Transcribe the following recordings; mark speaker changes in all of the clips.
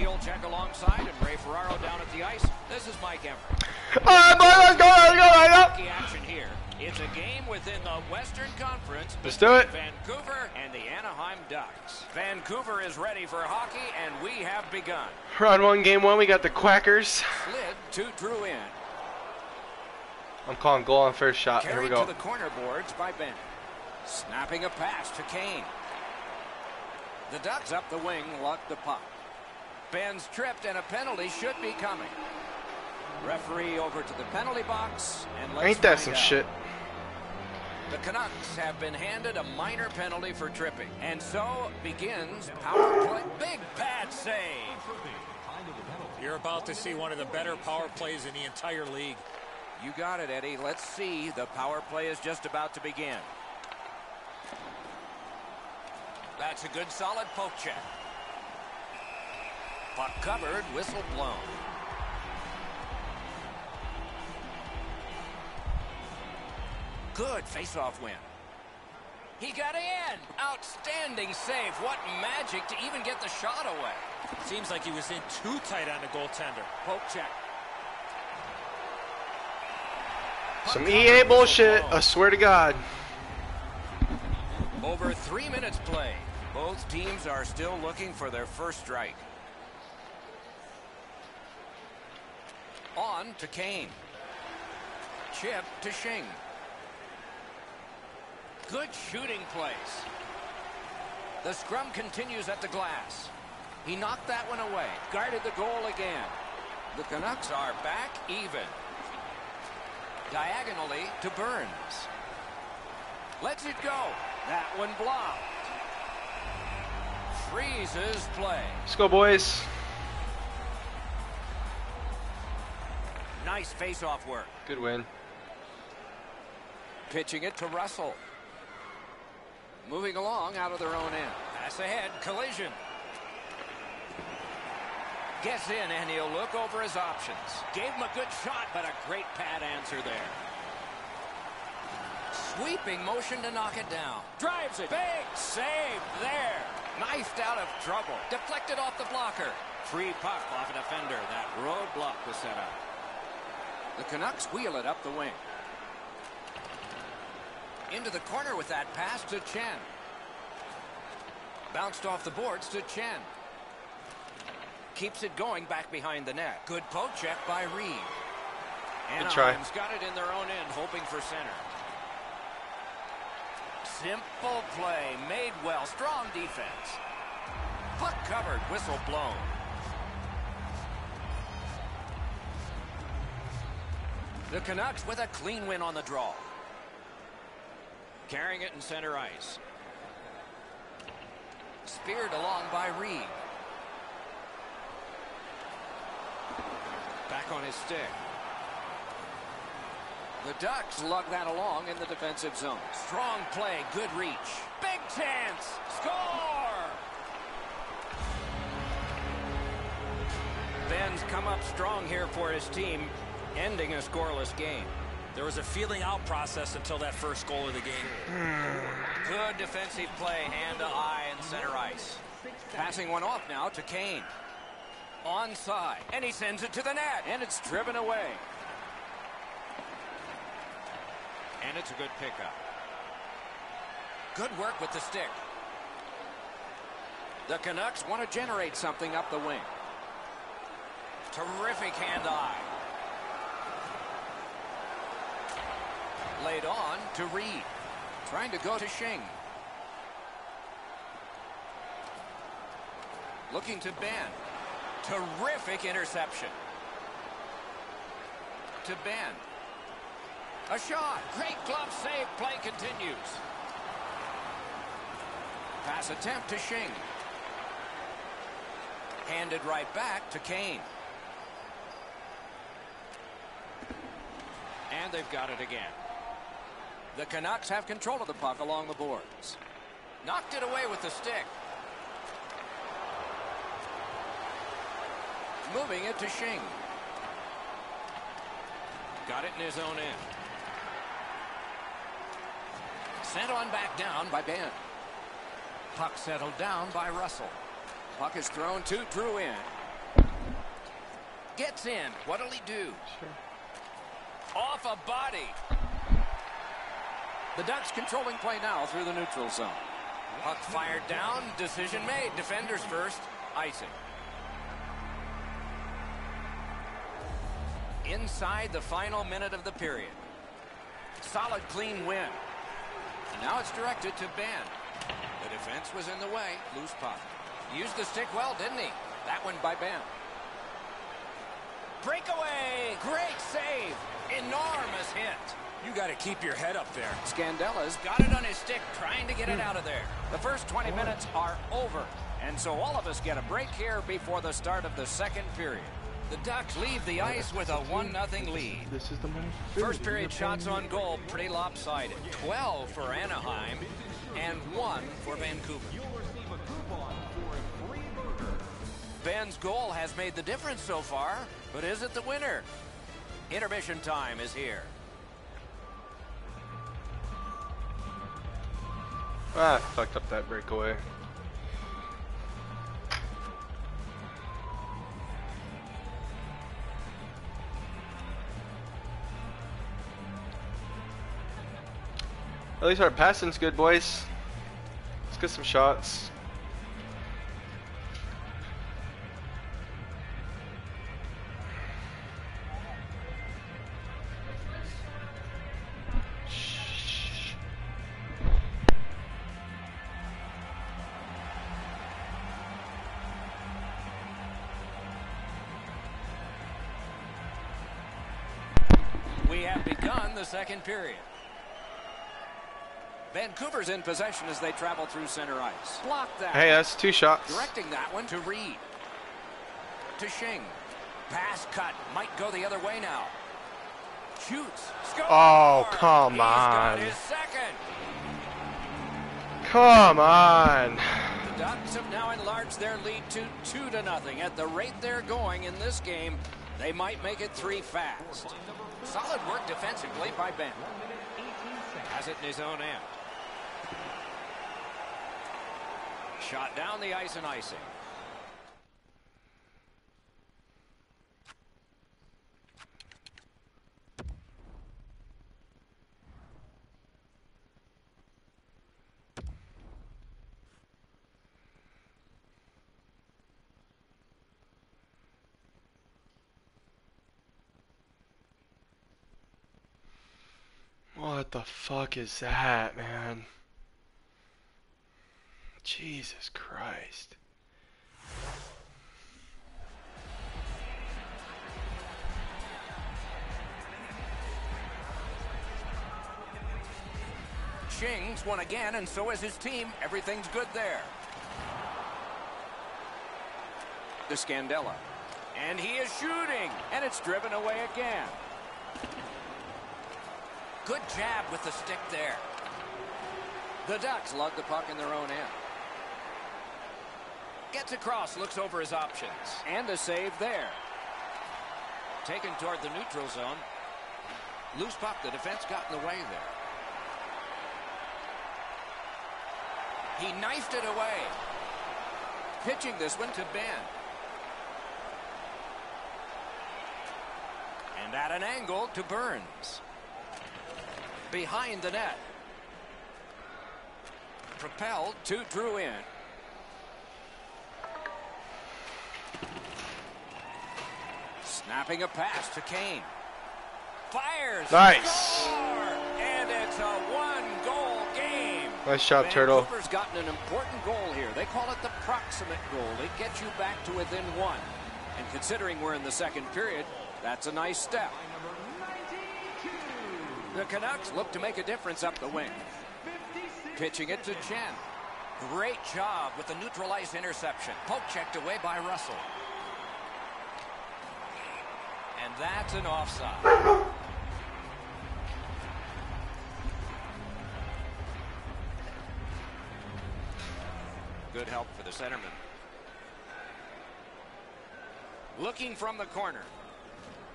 Speaker 1: Eddie Olczyk alongside and Ray Ferraro down at the ice. This is Mike Emrick.
Speaker 2: All right, boy, let's go, let's go, right up.
Speaker 1: Hockey action here. It's a game within the Western Conference.
Speaker 2: Let's do it.
Speaker 1: Vancouver and the Anaheim Ducks. Vancouver is ready for hockey, and we have begun.
Speaker 2: Round one, game one, we got the Quackers.
Speaker 1: Slid to Drouin.
Speaker 2: I'm calling goal on first shot. Here we go.
Speaker 1: to the corner boards by Ben. Snapping a pass to Kane. The Ducks up the wing luck the puck. Ben's tripped and a penalty should be coming. Referee over to the penalty box and let's
Speaker 2: Ain't that some
Speaker 1: out.
Speaker 2: shit?
Speaker 1: The Canucks have been handed a minor penalty for tripping. And so begins power play. Big pad save.
Speaker 3: You're about to see one of the better power plays in the entire league.
Speaker 1: You got it, Eddie. Let's see. The power play is just about to begin. That's a good solid poke check. Puck covered, whistle blown. Good face-off win. He got in. Outstanding save. What magic to even get the shot away.
Speaker 3: Seems like he was in too tight on the goaltender.
Speaker 1: Poke check.
Speaker 2: Some EA bullshit, I swear to God.
Speaker 1: Over three minutes played. Both teams are still looking for their first strike. On to Kane. Chip to Shing. Good shooting place. The scrum continues at the glass. He knocked that one away. Guarded the goal again. The Canucks are back even. Diagonally to Burns. Lets it go. That one blocked. Freezes play.
Speaker 2: Let's go, boys.
Speaker 1: Nice face-off work.
Speaker 2: Good win.
Speaker 1: Pitching it to Russell. Moving along out of their own end. Pass ahead. Collision. Gets in and he'll look over his options. Gave him a good shot, but a great pad answer there. Sweeping motion to knock it down. Drives it. Big save there. Knifed out of trouble. Deflected off the blocker. Free puck off a defender. That roadblock was set up. The Canucks wheel it up the wing. Into the corner with that pass to Chen. Bounced off the boards to Chen. Keeps it going back behind the net. Good poke check by Reed. Anaheim's got it in their own end, hoping for center. Simple play, made well, strong defense. Puck covered, whistle blown. The Canucks with a clean win on the draw. Carrying it in center ice. Speared along by Reed. Back on his stick. The Ducks lug that along in the defensive zone. Strong play, good reach. Big chance, score! Ben's come up strong here for his team, ending a scoreless game.
Speaker 3: There was a feeling out process until that first goal of the game.
Speaker 1: Good defensive play, hand to eye and center ice. Passing one off now to Kane. Onside, and he sends it to the net, and it's driven away. And it's a good pickup. Good work with the stick. The Canucks want to generate something up the wing. Terrific hand-eye. Laid on to Reed. Trying to go to Shing. Looking to Ben. Terrific interception. To Ben. A shot. Great glove save. Play continues. Pass attempt to Shing. Handed right back to Kane. And they've got it again. The Canucks have control of the puck along the boards. Knocked it away with the stick. Moving it to Shing. Got it in his own end. Sent on back down by Ben. Puck settled down by Russell. Puck is thrown to Drouin. gets in. What'll he do? Off a body. The Ducks controlling play now through the neutral zone. Puck fired down. Decision made. Defenders first. Icing. Inside the final minute of the period. Solid, clean win. And now it's directed to Ben. The defense was in the way. Loose puck. Used the stick well, didn't he? That one by Ben. Breakaway! Great save! Enormous hit.
Speaker 3: You got to keep your head up there.
Speaker 1: Scandella's got it on his stick, trying to get it out of there. The first 20 minutes are over. And so all of us get a break here before the start of the second period. The Ducks leave the ice with a 1-0 lead.
Speaker 2: This is the money.
Speaker 1: First period shots on goal, pretty lopsided. 12 for Anaheim and 1 for Vancouver. Ben's goal has made the difference so far, but is it the winner? Intermission time is here.
Speaker 2: Ah, fucked up that breakaway. At least our passing's good, boys. Let's get some shots.
Speaker 1: Second period. Vancouver's in possession as they travel through center ice. Block that.
Speaker 2: Hey, that's two shots.
Speaker 1: Directing that one to Reed. To Shing. Pass cut. Might go the other way now. Shoots.
Speaker 2: Oh, come
Speaker 1: He's
Speaker 2: on. Come on.
Speaker 1: The Ducks have now enlarged their lead to two to nothing. At the rate they're going in this game, they might make it three fast. Solid work defensively by Ben. Has it in his own end. Shot down the ice and icing.
Speaker 2: What the fuck is that, man? Jesus Christ.
Speaker 1: Shing's won again, and so is his team. Everything's good there. The Scandella. And he is shooting, and it's driven away again. Good jab with the stick there. The Ducks lug the puck in their own end. Gets across, looks over his options. And a save there. Taken toward the neutral zone. Loose puck, the defense got in the way there. He knifed it away. Pitching this one to Ben. And at an angle to Burns. Behind the net. Propelled to Drouin. Snapping a pass to Kane. Fires.
Speaker 2: Nice.
Speaker 1: Score! And it's a one-goal game.
Speaker 2: Nice job, Turtle.
Speaker 1: Vancouver's gotten an important goal here. They call it the proximate goal. It gets you back to within one. And considering we're in the second period, that's a nice step. The Canucks look to make a difference up the wing. Pitching it to Chen. Great job with the neutralized interception. Poke checked away by Russell. And that's an offside. Good help for the centerman. Looking from the corner.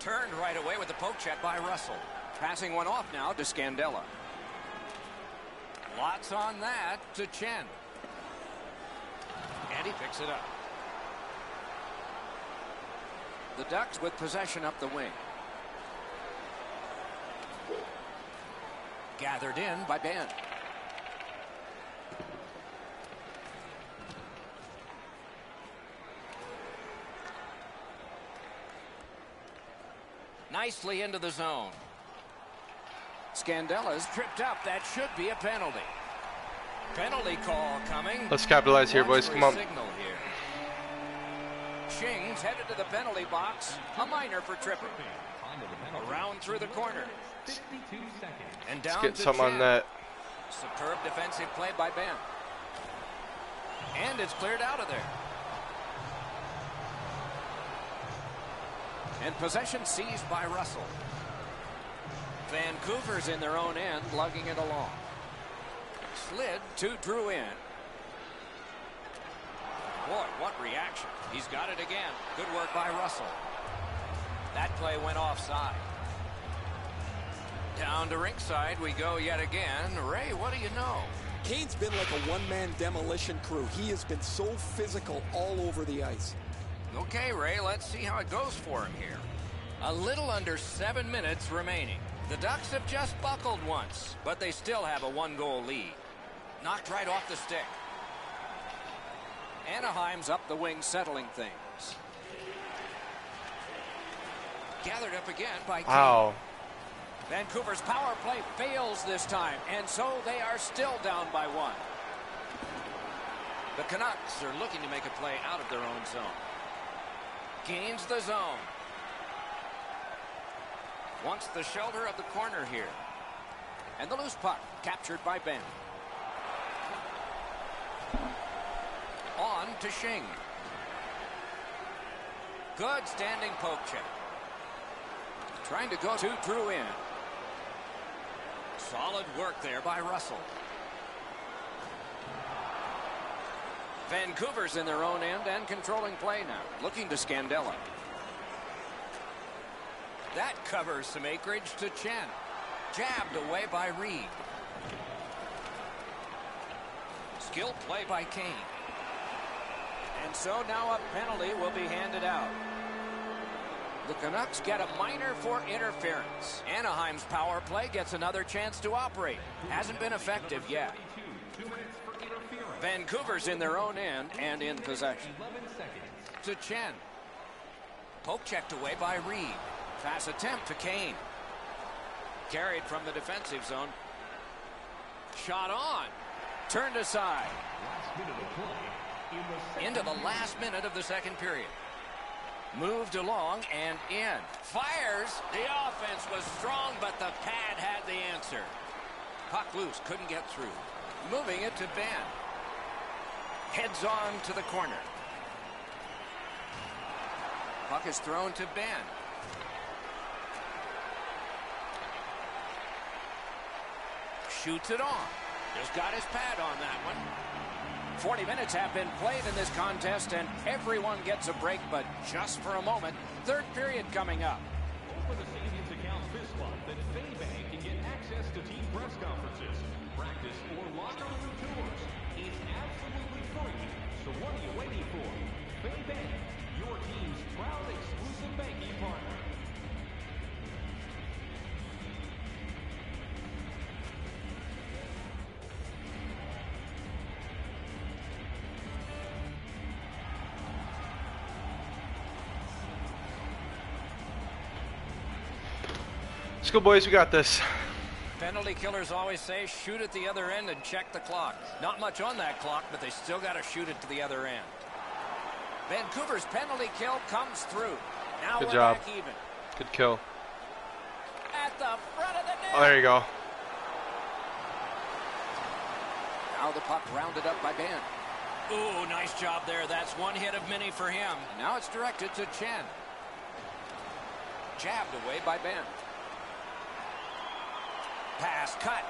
Speaker 1: Turned right away with the poke check by Russell. Passing one off now to Scandella. Lots on that to Chen. And he picks it up. The Ducks with possession up the wing. Gathered in by Ben. Nicely into the zone. Scandella's tripped up. That should be a penalty. Penalty call coming.
Speaker 2: Let's capitalize here, boys. Come on.
Speaker 1: Signal here. Shing's headed to the penalty box. A minor for tripping. Around through the corner. And down
Speaker 2: Let's get
Speaker 1: to
Speaker 2: some on that.
Speaker 1: Superb defensive play by Ben. And it's cleared out of there. And possession seized by Russell. Vancouver's in their own end, lugging it along. Slid to Drouin. Boy, what reaction. He's got it again. Good work by Russell. That play went offside. Down to ringside we go yet again. Ray, what do you know?
Speaker 4: Kane's been like a one-man demolition crew. He has been so physical all over the ice.
Speaker 1: Okay, Ray, let's see how it goes for him here. A little under seven minutes remaining. The Ducks have just buckled once, but they still have a one-goal lead. Knocked right off the stick. Anaheim's up the wing settling things. Gathered up again by.
Speaker 2: Wow.
Speaker 1: Vancouver's power play fails this time, and so they are still down by one. The Canucks are looking to make a play out of their own zone. Gains the zone. Wants the shelter of the corner here. And the loose puck captured by Ben. On to Shing. Good standing poke check. Trying to go to Drouin. Solid work there by Russell. Vancouver's in their own end and controlling play now. Looking to Scandella. That covers some acreage to Chen. Jabbed away by Reed. Skilled play by Kane. And so now a penalty will be handed out. The Canucks get a minor for interference. Anaheim's power play gets another chance to operate. Hasn't been effective yet. Vancouver's in their own end and in possession. To Chen. Poke checked away by Reed. Pass attempt to Kane. Carried from the defensive zone. Shot on. Turned aside. Into the last minute of the second period. Moved along and in. Fires. The offense was strong, but the pad had the answer. Puck loose. Couldn't get through. Moving it to Ben. Heads on to the corner. Puck is thrown to Ben. Shoots it on. Just got his pad on that one. 40 minutes have been played in this contest, and everyone gets a break, but just for a moment. Third period coming up.
Speaker 5: Open the Savings Account Fisclub that Faybank can get access to team press conferences, practice, or locker room tours. It's absolutely free, so what are you waiting for? Faybank, your team's proud exclusive banking partner.
Speaker 2: Let's go, boys. We got this.
Speaker 1: Penalty killers always say shoot at the other end and check the clock. Not much on that clock, but they still got to shoot it to the other end. Vancouver's penalty kill comes through. Now
Speaker 2: Good job.
Speaker 1: back even.
Speaker 2: Good kill.
Speaker 1: At the front of the net.
Speaker 2: Oh, there you go.
Speaker 1: Now the puck rounded up by Ben. Ooh, nice job there. That's one hit of many for him. Now it's directed to Chen. Jabbed away by Ben. Pass cut.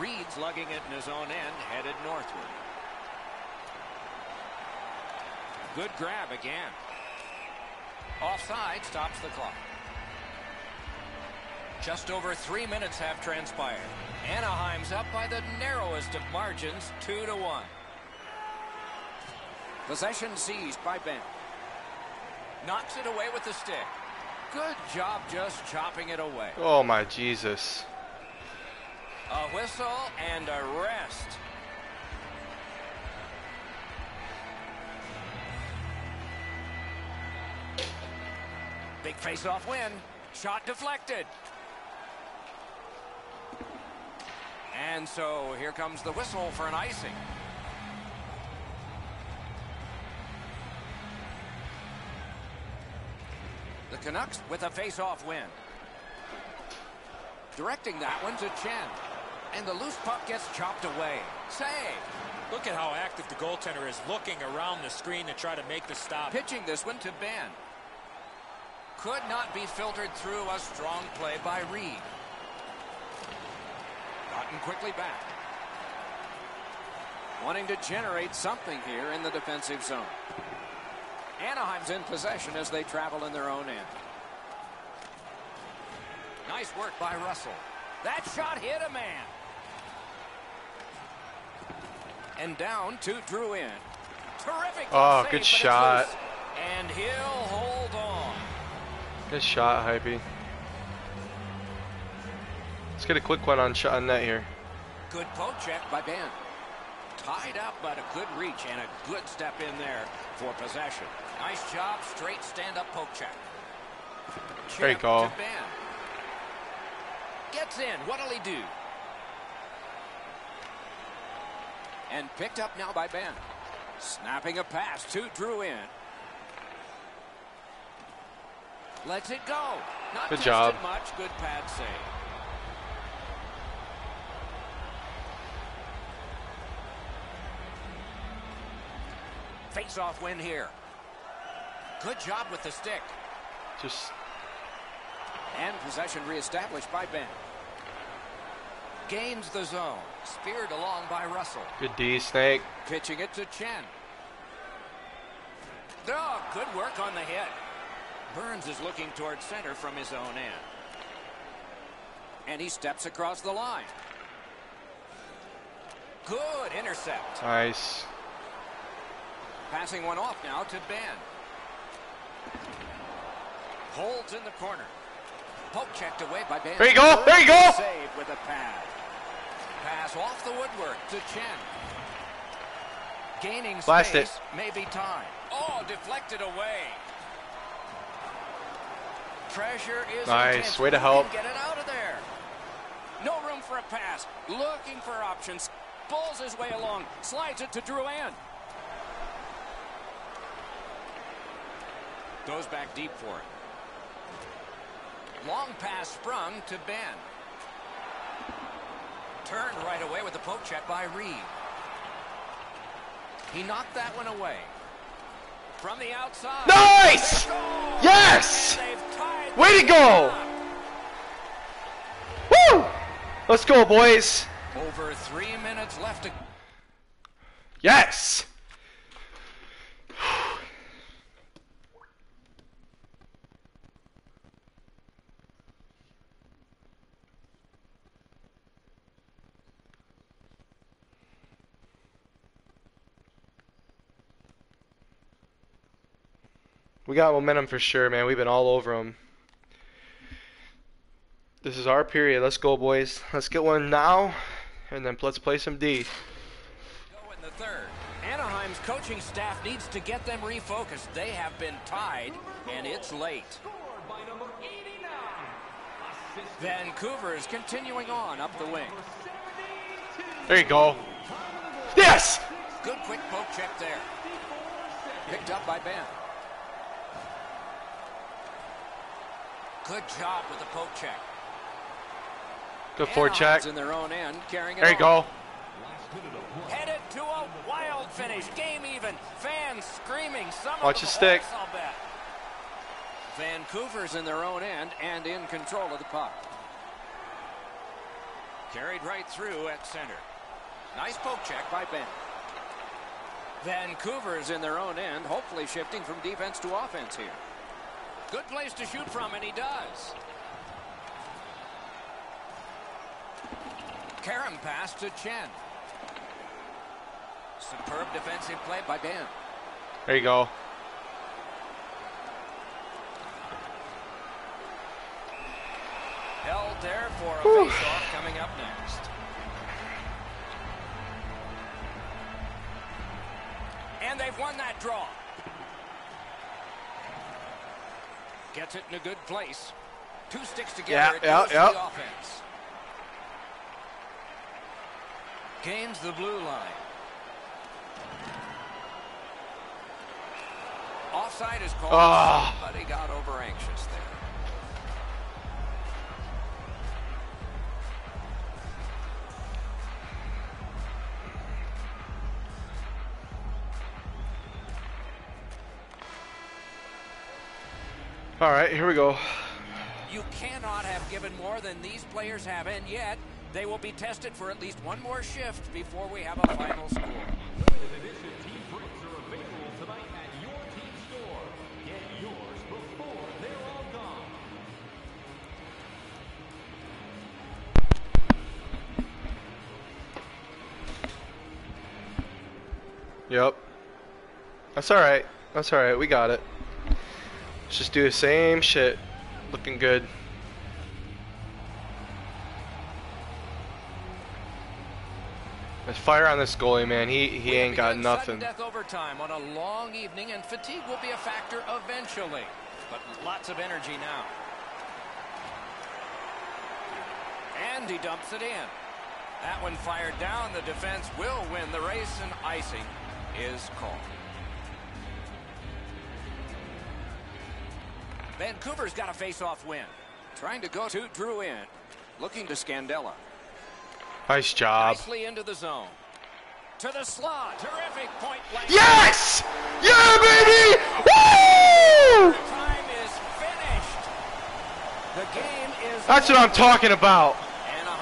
Speaker 1: Reed's lugging it in his own end, headed northward. Good grab again. Offside stops the clock. Just over three minutes have transpired. Anaheim's up by the narrowest of margins, two to one. Possession seized by Ben. Knocks it away with the stick. Good job just chopping it away.
Speaker 2: Oh my Jesus.
Speaker 1: A whistle and a rest. Big face-off win. Shot deflected. And so here comes the whistle for an icing. The Canucks with a face-off win. Directing that one to Chen. And the loose puck gets chopped away. Save.
Speaker 3: Look at how active the goaltender is looking around the screen to try to make the stop.
Speaker 1: Pitching this one to Ben. Could not be filtered through a strong play by Reed. Gotten quickly back. Wanting to generate something here in the defensive zone. Anaheim's in possession as they travel in their own end. Nice work by Russell. That shot hit a man. And down to Drouin. Terrific.
Speaker 2: Oh, good shot.
Speaker 1: And he'll hold on.
Speaker 2: Good shot, Hypey. Let's get a quick one on shot on net here.
Speaker 1: Good poke check by Ben. Tied up, but a good reach and a good step in there for possession. Nice job, straight stand-up poke check.
Speaker 2: Great call.
Speaker 1: Gets in. What'll he do? And picked up now by Ben. Snapping a pass to Drouin. Lets it go. Not
Speaker 2: Good job.
Speaker 1: much. Good pad save. Face-off win here. Good job with the stick.
Speaker 2: Just
Speaker 1: And possession reestablished by Ben. Gains the zone. Speared along by Russell.
Speaker 2: good D, Snake.
Speaker 1: Pitching it to Chen. Oh, good work on the hit. Burns is looking toward center from his own end. And he steps across the line. Good intercept.
Speaker 2: Nice.
Speaker 1: Passing one off now to Ben. Holds in the corner. Poke checked away by Ben.
Speaker 2: There you go, there you go!
Speaker 1: Save with a pad. Pass off the woodwork to Chen. Gaining
Speaker 2: Blast
Speaker 1: space.
Speaker 2: it.
Speaker 1: Maybe time. Oh, deflected away. Pressure is
Speaker 2: Nice,
Speaker 1: intense.
Speaker 2: way to help.
Speaker 1: Get it out of there. No room for a pass. Looking for options. Pulls his way along. Slides it to Drew Drouin. Goes back deep for it. Long pass sprung to Ben. Turned right away with the poke check by Reed. He knocked that one away. From the outside.
Speaker 2: Nice! Yes!
Speaker 1: And they've tied
Speaker 2: Way to go! Woo! Let's go, boys.
Speaker 1: Over three minutes left to
Speaker 2: Yes! We got momentum for sure, man. We've been all over them. This is our period. Let's go, boys. Let's get one now, and then let's play some D.
Speaker 1: go in the third. Anaheim's coaching staff needs to get them refocused. They have been tied, and it's late.
Speaker 5: By number 89. Assist
Speaker 1: Vancouver is continuing on up the wing.
Speaker 2: There you go. Yes!
Speaker 1: Good quick poke check there. Picked up by Ben. Good job with the poke check.
Speaker 2: Good forecheck.
Speaker 1: Anaheim's in their own end, carrying it
Speaker 2: There you
Speaker 1: on.
Speaker 2: go.
Speaker 1: Headed to a wild finish. Game even. Fans screaming. Some
Speaker 2: Watch
Speaker 1: the
Speaker 2: stick.
Speaker 1: horse, Vancouver's in their own end and in control of the puck. Carried right through at center. Nice poke check by Ben. Vancouver's in their own end, hopefully shifting from defense to offense here. Good place to shoot from, and he does. Karam pass to Chen. Superb defensive play by Dan.
Speaker 2: There you go.
Speaker 1: Held there for a face-off coming up next. And they've won that draw. Gets it in a good place. Two sticks together.
Speaker 2: Yeah,
Speaker 1: it
Speaker 2: yeah, yeah.
Speaker 1: the offense. Gains the blue line. Offside is called.
Speaker 2: Ah.
Speaker 1: Somebody got over anxious there.
Speaker 2: All right, here we go.
Speaker 1: You cannot have given more than these players have, and yet they will be tested for at least one more shift before we have a final score.
Speaker 5: Limited edition team drinks are available tonight at your team store. Get yours before they're all gone.
Speaker 2: Yep. That's all right. That's all right. We got it. Let's just do the same shit. Looking good. Let's fire on this goalie, man. He he ain't got nothing.
Speaker 1: Death overtime on a long evening, and fatigue will be a factor eventually. But lots of energy now. And he dumps it in. That one fired down. The defense will win the race, and icing is called. Vancouver's got a face-off win. Trying to go to Drouin. Looking to Scandella.
Speaker 2: Nice job.
Speaker 1: Nicely into the zone. To the slot. Terrific point blank.
Speaker 2: Yes! Yeah, baby! Woo!
Speaker 1: Time is finished. The game is.
Speaker 2: That's what I'm talking about.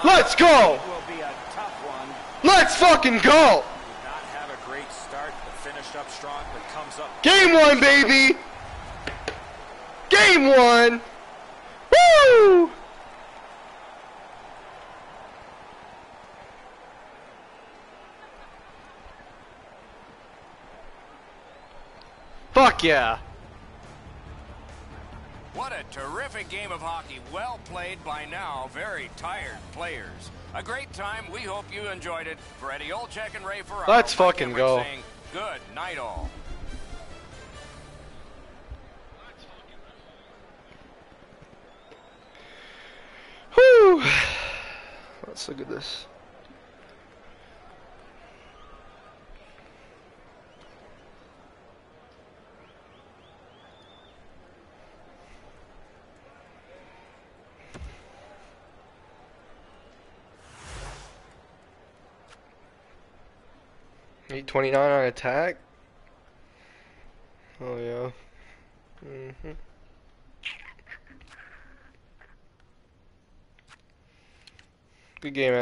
Speaker 2: Let's go!
Speaker 1: Will be a tough one.
Speaker 2: Let's fucking go!
Speaker 3: Not have a great start, but finished up strong, but comes up
Speaker 2: Game one, baby! Game one! Woo! Fuck yeah!
Speaker 1: What a terrific game of hockey. Well played by now. Very tired players. A great time. We hope you enjoyed it. For Eddie Olczyk and Ray Ferraro.
Speaker 2: Let's fucking go.
Speaker 1: Saying, Good night, all.
Speaker 2: Let's look at this. Eight twenty nine on attack. Oh yeah. hmm Good game.